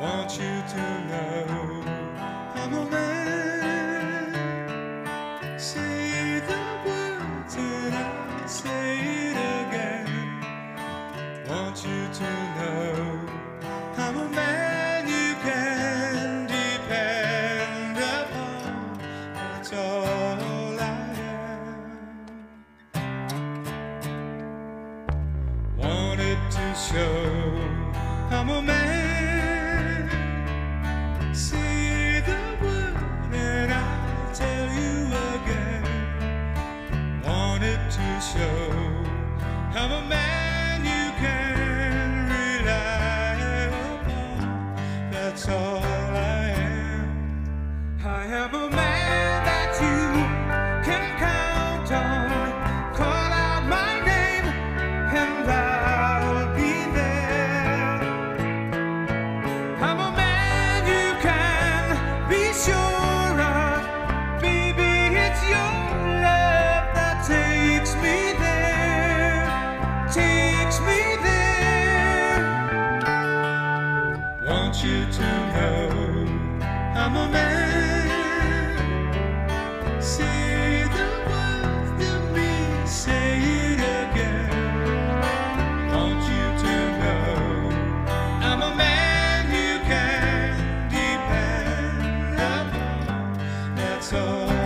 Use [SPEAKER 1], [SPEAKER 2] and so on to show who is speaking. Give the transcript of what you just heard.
[SPEAKER 1] want you to know I'm a man. Say the words and I'll say it again. Want you to know I'm a man you can depend upon. That's all I am. Wanted to show I'm a man. I'm a man you can rely upon. That's all I am. I am a man Want you to know I'm a man. Say the words to me, say it again. Want you to know I'm a man you can depend upon. That's all.